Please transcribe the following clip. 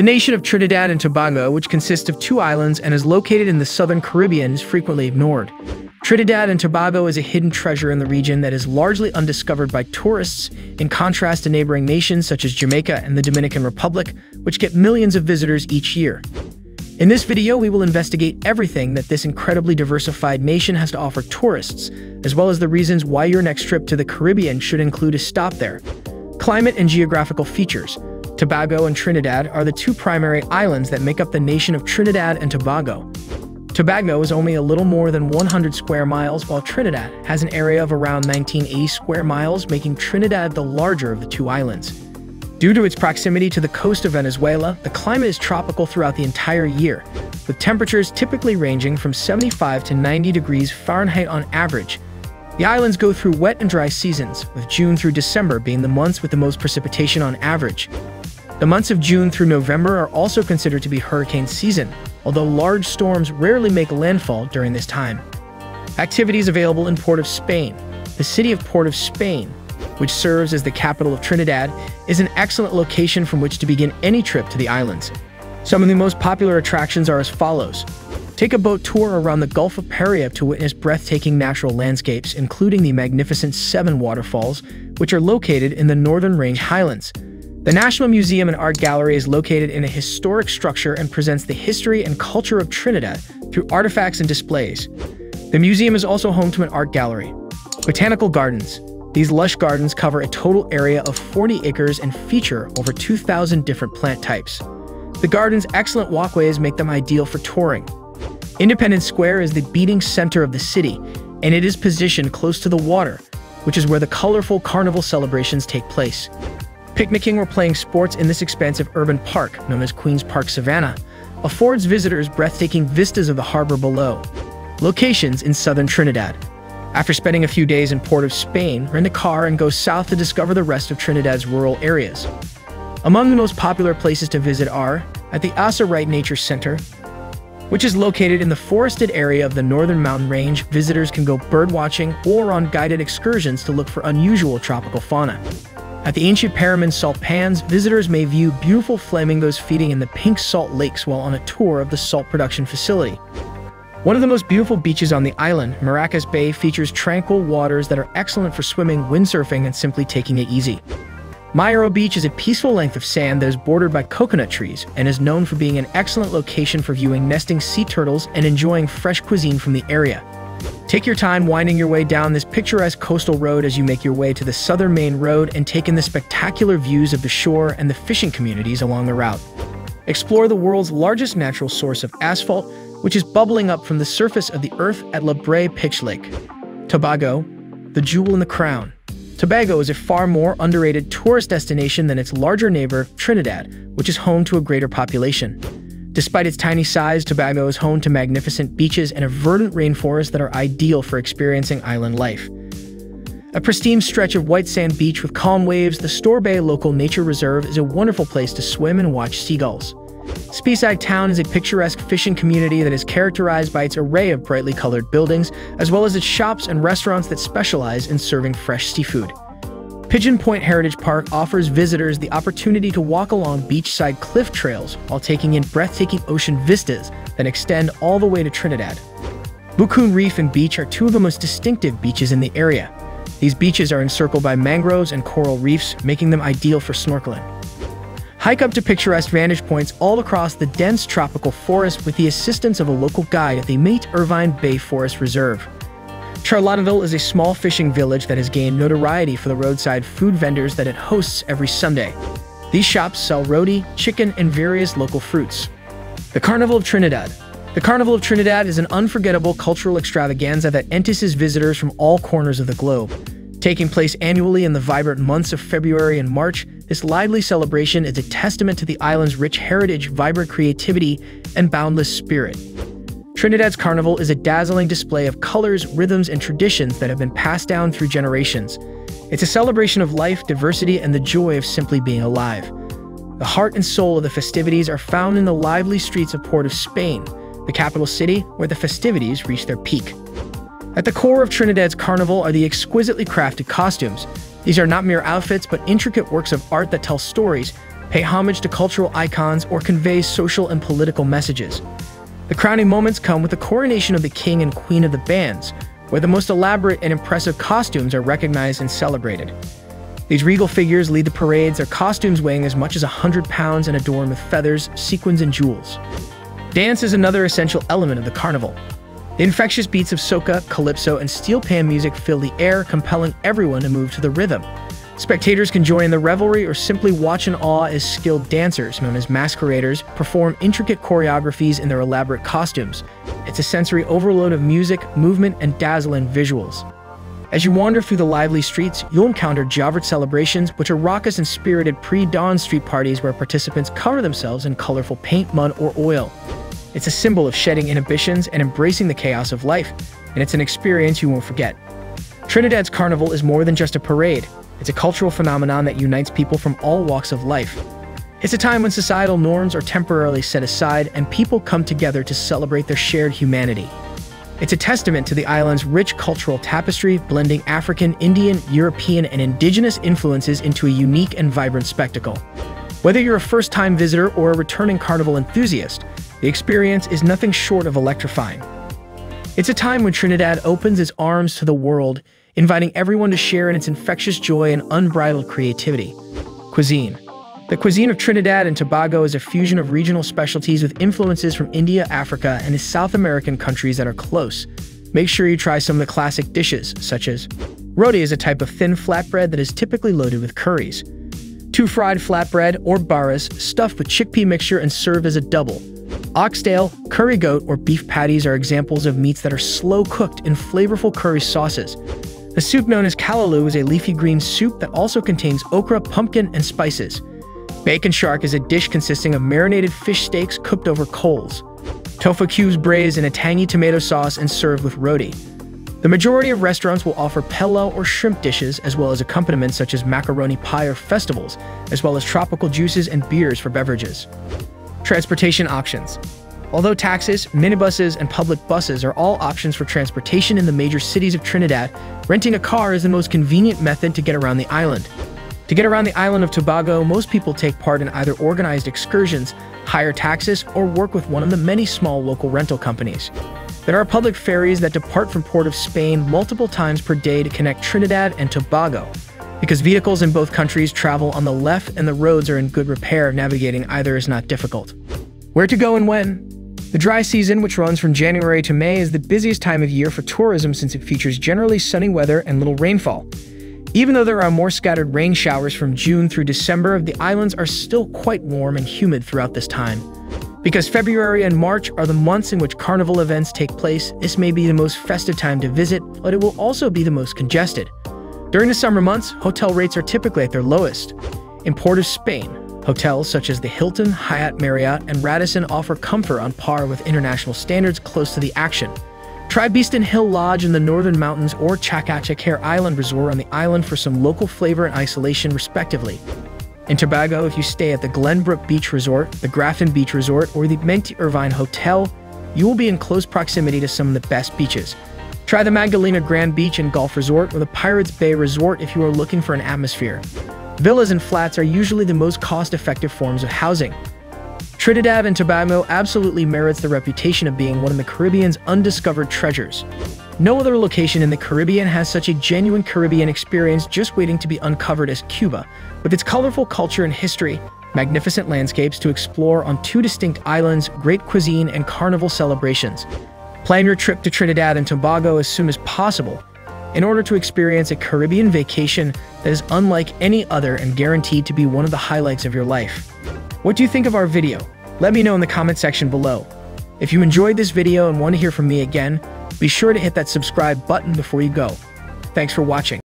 The nation of Trinidad and Tobago, which consists of two islands and is located in the southern Caribbean, is frequently ignored. Trinidad and Tobago is a hidden treasure in the region that is largely undiscovered by tourists, in contrast to neighboring nations such as Jamaica and the Dominican Republic, which get millions of visitors each year. In this video, we will investigate everything that this incredibly diversified nation has to offer tourists, as well as the reasons why your next trip to the Caribbean should include a stop there. Climate and geographical features. Tobago and Trinidad are the two primary islands that make up the nation of Trinidad and Tobago. Tobago is only a little more than 100 square miles, while Trinidad has an area of around 1980 square miles, making Trinidad the larger of the two islands. Due to its proximity to the coast of Venezuela, the climate is tropical throughout the entire year, with temperatures typically ranging from 75 to 90 degrees Fahrenheit on average. The islands go through wet and dry seasons, with June through December being the months with the most precipitation on average. The months of June through November are also considered to be hurricane season, although large storms rarely make landfall during this time. Activities available in Port of Spain. The city of Port of Spain, which serves as the capital of Trinidad, is an excellent location from which to begin any trip to the islands. Some of the most popular attractions are as follows. Take a boat tour around the Gulf of Paria to witness breathtaking natural landscapes, including the magnificent Seven Waterfalls, which are located in the Northern Range Highlands. The National Museum and Art Gallery is located in a historic structure and presents the history and culture of Trinidad through artifacts and displays. The museum is also home to an art gallery. Botanical Gardens. These lush gardens cover a total area of 40 acres and feature over 2,000 different plant types. The garden's excellent walkways make them ideal for touring. Independence Square is the beating center of the city, and it is positioned close to the water, which is where the colorful carnival celebrations take place. Picnicking or playing sports in this expansive urban park, known as Queen's Park Savannah, affords visitors breathtaking vistas of the harbor below. Locations in southern Trinidad. After spending a few days in Port of Spain, rent a car and go south to discover the rest of Trinidad's rural areas. Among the most popular places to visit are at the Asa Wright Nature Center, which is located in the forested area of the northern mountain range. Visitors can go birdwatching or on guided excursions to look for unusual tropical fauna. At the ancient Paramin salt pans, visitors may view beautiful flamingos feeding in the pink salt lakes while on a tour of the salt production facility. One of the most beautiful beaches on the island, Maracas Bay, features tranquil waters that are excellent for swimming, windsurfing, and simply taking it easy. Mayaro Beach is a peaceful length of sand that is bordered by coconut trees and is known for being an excellent location for viewing nesting sea turtles and enjoying fresh cuisine from the area. Take your time winding your way down this picturesque coastal road as you make your way to the southern main road and take in the spectacular views of the shore and the fishing communities along the route. Explore the world's largest natural source of asphalt, which is bubbling up from the surface of the earth at La Brea Pitch Lake. Tobago, the jewel in the crown. Tobago is a far more underrated tourist destination than its larger neighbor, Trinidad, which is home to a greater population. Despite its tiny size, Tobago is home to magnificent beaches and a verdant rainforest that are ideal for experiencing island life. A pristine stretch of white sand beach with calm waves, the Store Bay Local Nature Reserve is a wonderful place to swim and watch seagulls. Speyside Town is a picturesque fishing community that is characterized by its array of brightly colored buildings, as well as its shops and restaurants that specialize in serving fresh seafood. Pigeon Point Heritage Park offers visitors the opportunity to walk along beachside cliff trails while taking in breathtaking ocean vistas that extend all the way to Trinidad. Buccoo Reef and Beach are two of the most distinctive beaches in the area. These beaches are encircled by mangroves and coral reefs, making them ideal for snorkeling. Hike up to picturesque vantage points all across the dense tropical forest with the assistance of a local guide at the Mate Irvine Bay Forest Reserve. Charlottesville is a small fishing village that has gained notoriety for the roadside food vendors that it hosts every Sunday. These shops sell roti, chicken, and various local fruits. The Carnival of Trinidad. The Carnival of Trinidad is an unforgettable cultural extravaganza that entices visitors from all corners of the globe. Taking place annually in the vibrant months of February and March, this lively celebration is a testament to the island's rich heritage, vibrant creativity, and boundless spirit. Trinidad's carnival is a dazzling display of colors, rhythms, and traditions that have been passed down through generations. It's a celebration of life, diversity, and the joy of simply being alive. The heart and soul of the festivities are found in the lively streets of Port of Spain, the capital city where the festivities reach their peak. At the core of Trinidad's carnival are the exquisitely crafted costumes. These are not mere outfits, but intricate works of art that tell stories, pay homage to cultural icons, or convey social and political messages. The crowning moments come with the coronation of the king and queen of the bands, where the most elaborate and impressive costumes are recognized and celebrated. These regal figures lead the parades, their costumes weighing as much as 100 pounds and adorned with feathers, sequins, and jewels. Dance is another essential element of the carnival. The infectious beats of soca, calypso, and steel pan music fill the air, compelling everyone to move to the rhythm. Spectators can join in the revelry or simply watch in awe as skilled dancers, known as masqueraders, perform intricate choreographies in their elaborate costumes. It's a sensory overload of music, movement, and dazzling visuals. As you wander through the lively streets, you'll encounter J'ouvert celebrations, which are raucous and spirited pre-dawn street parties where participants cover themselves in colorful paint, mud, or oil. It's a symbol of shedding inhibitions and embracing the chaos of life, and it's an experience you won't forget. Trinidad's Carnival is more than just a parade. It's a cultural phenomenon that unites people from all walks of life. It's a time when societal norms are temporarily set aside and people come together to celebrate their shared humanity. It's a testament to the island's rich cultural tapestry, blending African, Indian, European, and indigenous influences into a unique and vibrant spectacle. Whether you're a first-time visitor or a returning carnival enthusiast, the experience is nothing short of electrifying. It's a time when Trinidad opens its arms to the world inviting everyone to share in its infectious joy and unbridled creativity. Cuisine. The cuisine of Trinidad and Tobago is a fusion of regional specialties with influences from India, Africa, and the South American countries that are close. Make sure you try some of the classic dishes, such as roti is a type of thin flatbread that is typically loaded with curries. Two fried flatbread or baras stuffed with chickpea mixture and served as a double. Oxtail, curry goat, or beef patties are examples of meats that are slow cooked in flavorful curry sauces. The soup known as callaloo is a leafy green soup that also contains okra, pumpkin, and spices. Bake and shark is a dish consisting of marinated fish steaks cooked over coals. Tofu cubes braised in a tangy tomato sauce and served with roti. The majority of restaurants will offer pelau or shrimp dishes as well as accompaniments such as macaroni pie or festivals, as well as tropical juices and beers for beverages. Transportation options. Although taxis, minibuses, and public buses are all options for transportation in the major cities of Trinidad, renting a car is the most convenient method to get around the island. To get around the island of Tobago, most people take part in either organized excursions, hire taxis, or work with one of the many small local rental companies. There are public ferries that depart from Port of Spain multiple times per day to connect Trinidad and Tobago. Because vehicles in both countries travel on the left and the roads are in good repair, navigating either is not difficult. Where to go and when? The dry season, which runs from January to May, is the busiest time of year for tourism since it features generally sunny weather and little rainfall. Even though there are more scattered rain showers from June through December, the islands are still quite warm and humid throughout this time. Because February and March are the months in which carnival events take place, this may be the most festive time to visit, but it will also be the most congested. During the summer months, hotel rates are typically at their lowest. In Port of Spain, Hotels such as the Hilton, Hyatt Marriott, and Radisson offer comfort on par with international standards close to the action. Try Beeston Hill Lodge in the Northern Mountains or Chacachacare Island Resort on the island for some local flavor and isolation respectively. In Tobago, if you stay at the Glenbrook Beach Resort, the Grafton Beach Resort, or the Menti Irvine Hotel, you will be in close proximity to some of the best beaches. Try the Magdalena Grand Beach and Golf Resort or the Pirates Bay Resort if you are looking for an atmosphere. Villas and flats are usually the most cost-effective forms of housing. Trinidad and Tobago absolutely merits the reputation of being one of the Caribbean's undiscovered treasures. No other location in the Caribbean has such a genuine Caribbean experience just waiting to be uncovered as Cuba, with its colorful culture and history, magnificent landscapes to explore on two distinct islands, great cuisine, and carnival celebrations. Plan your trip to Trinidad and Tobago as soon as possible in order to experience a Caribbean vacation that is unlike any other and guaranteed to be one of the highlights of your life. What do you think of our video? Let me know in the comment section below. If you enjoyed this video and want to hear from me again, be sure to hit that subscribe button before you go. Thanks for watching.